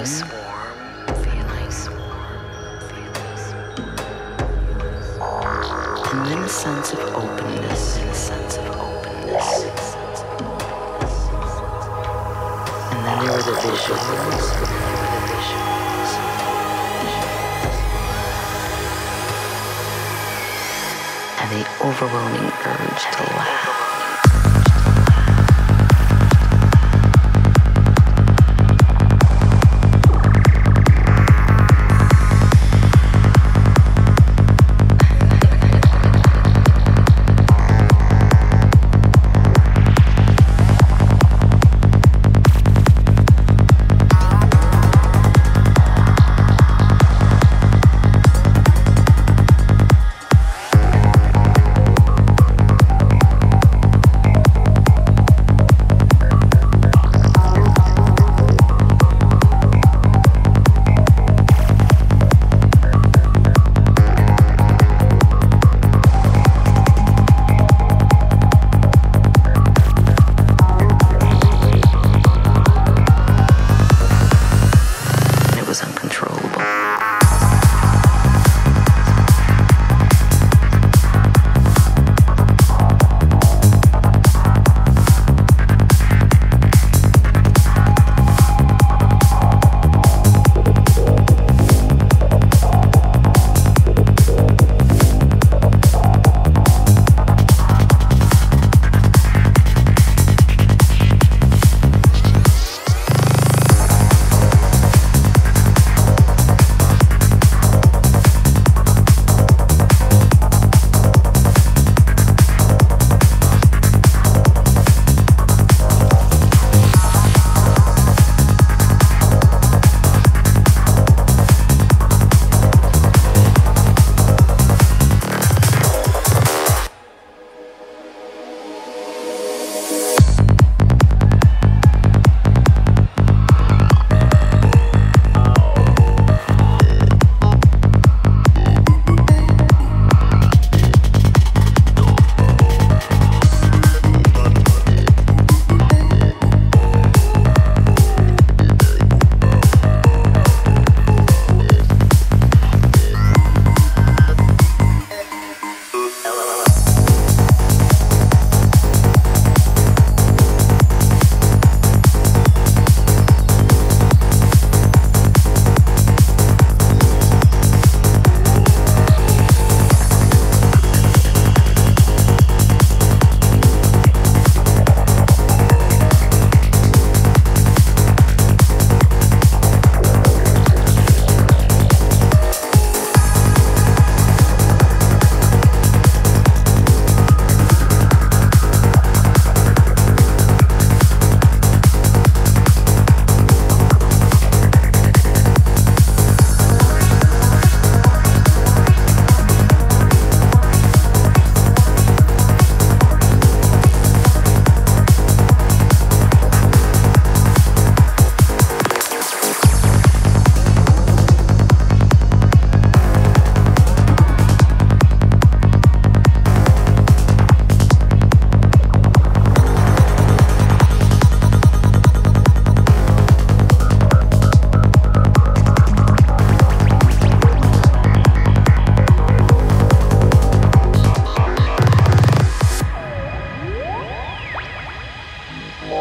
nice warm feeling. nice warm. And then a sense of openness. And a sense of openness. And then there were the visuals. And the overwhelming urge to laugh.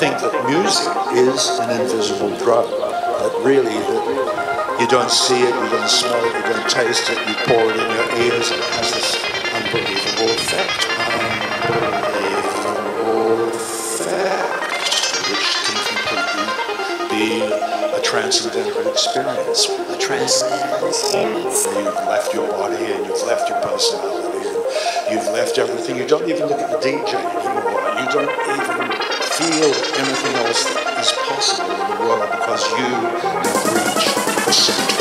think that music is an invisible drug. That really, that you don't see it, you don't smell it, you don't taste it, you pour it in your ears, and it has this unbelievable effect. Unbelievable effect, which can completely be a transcendental experience. A transcendental experience. You've left your body and you've left your personality and you've left everything. You don't even look at the DJ anymore. You don't even feel anything else is possible in the world because you have reached the center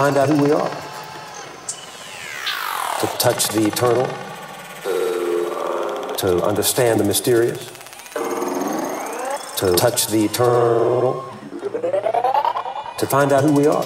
find out who we are. To touch the eternal, to understand the mysterious, to touch the eternal, to find out who we are.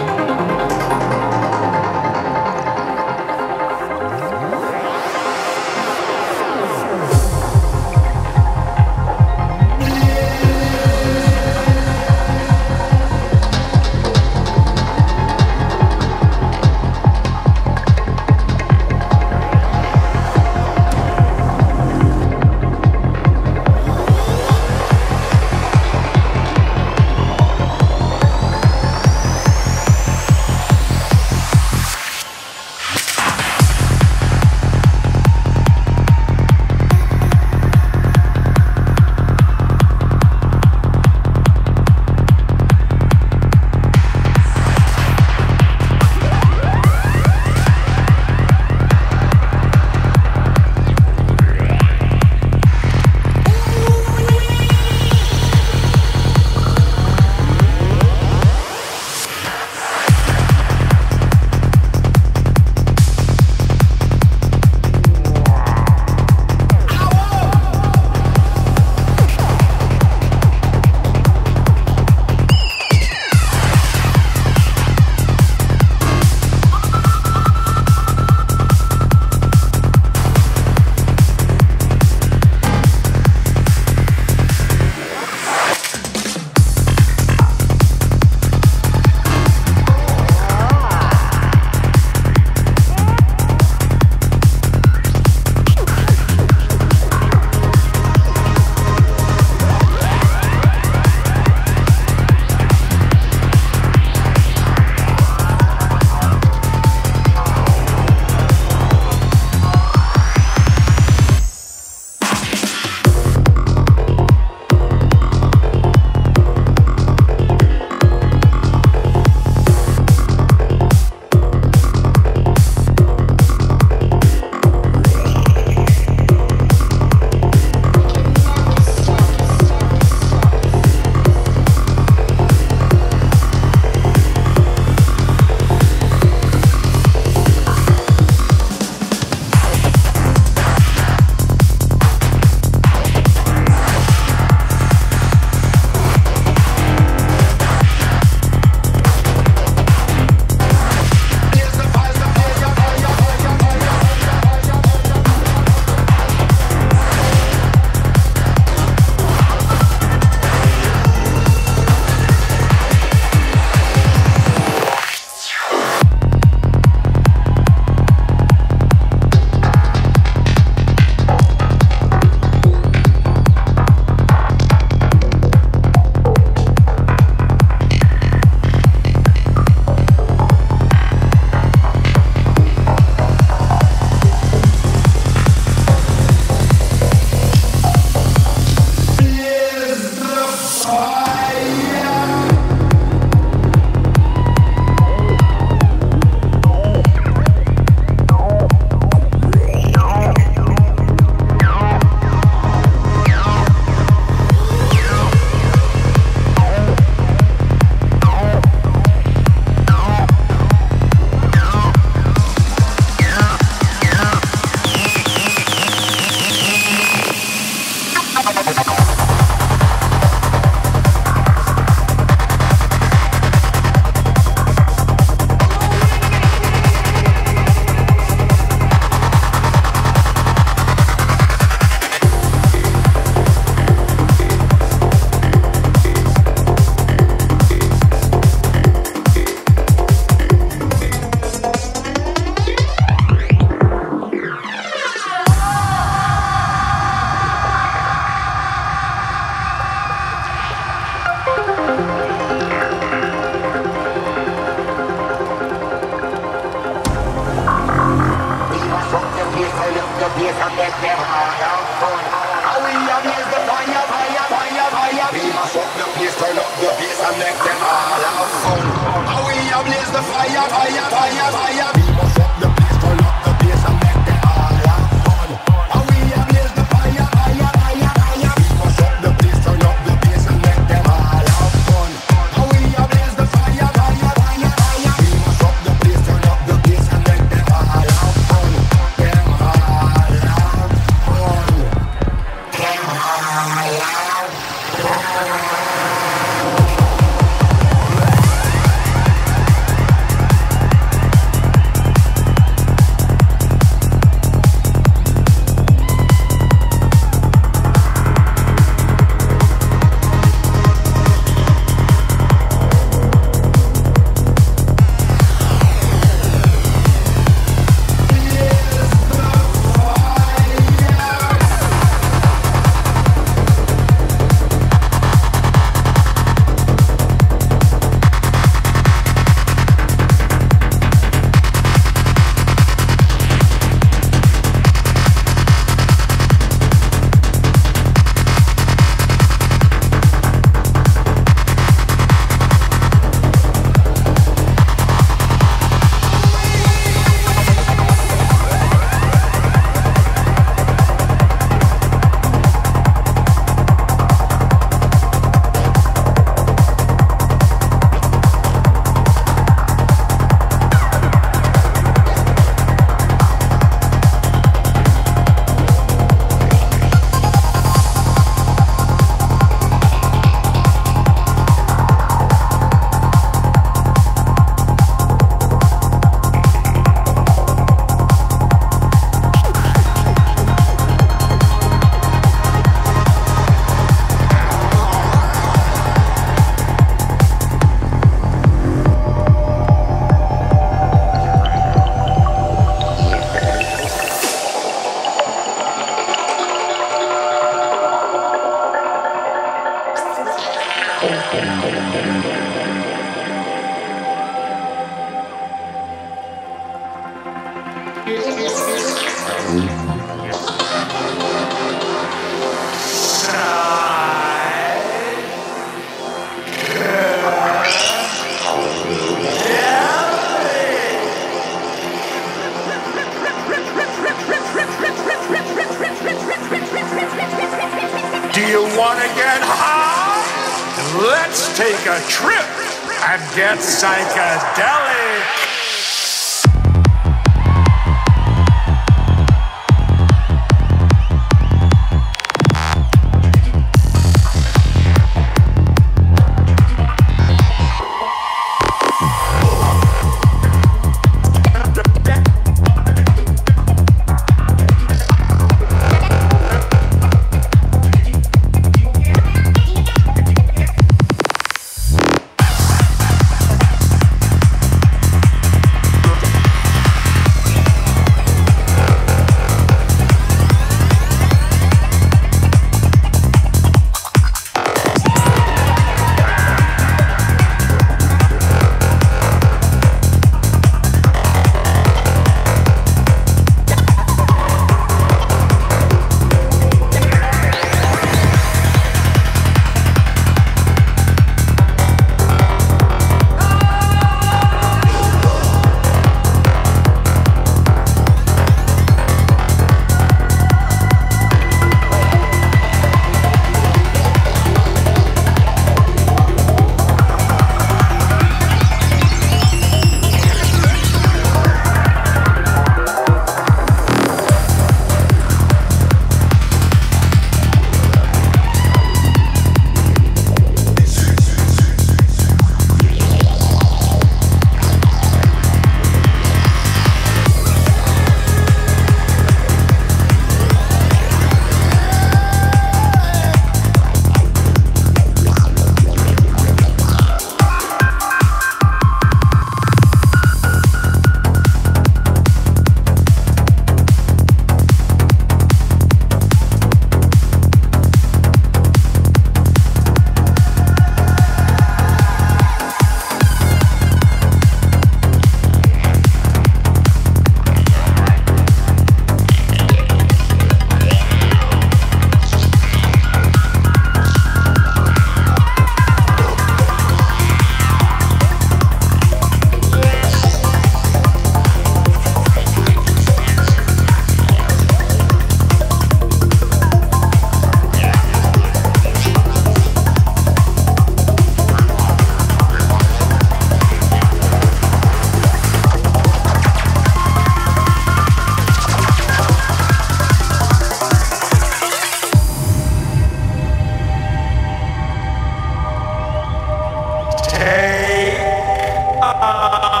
K.O. Ah.